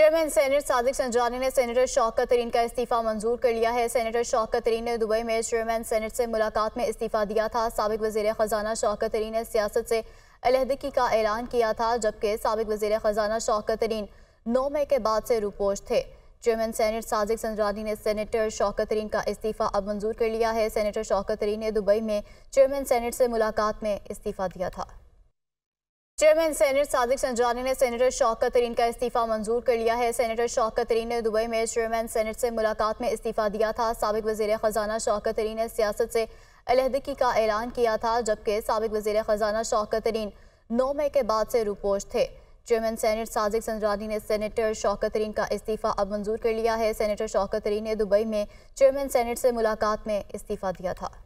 Chairman senate Sadiq संजानी ने senator Shaukat तरीन का इस्तीफा मंजूर कर लिया है। सेनेटर शौकत तरीन ने दुबई में चेयरमैन सेनेट से मुलाकात में इस्तीफा दिया था। सबक वज़ीर खजाना शौकत तरीन ने सियासत से अलहदगी का ऐलान किया था, जबकि सबक वज़ीर खजाना शौकत तरीन नौ मई के बाद से रूपोश थे। चेयरमैन सेनेट साजिक संजानी ने सेनेटर शौकत तरीन का इस्तीफा अब मंजूर कर लिया है। सेनेटर शौकत तरीन ने दुबई में चेयरमैन सेनेट से मुलाकात में इस्तीफा दिया था। चेयरमैन सेनेट सादिक संजानी ने सेनेटर शौकत तरीन का इस्तीफा मंजूर कर लिया है। सेनेटर शौकत तरीन ने दुबई में चेयरमैन सेनेट से मुलाकात में इस्तीफा दिया था। सबक वज़ीर खजाना शौकत तरीन ने सियासत से अलहदगी का ऐलान किया था, जबकि सबक वज़ीर खजाना शौकत तरीन नौ मई के बाद से रूपोश थे। चेयरमैन सेनेट साजिक संजानी ने सेनेटर शौकत तरीन का इस्तीफा अब मंजूर कर लिया है। सेनेटर शौकत तरीन ने दुबई में चेयरमैन सेनेट से मुलाकात में इस्तीफा दिया था।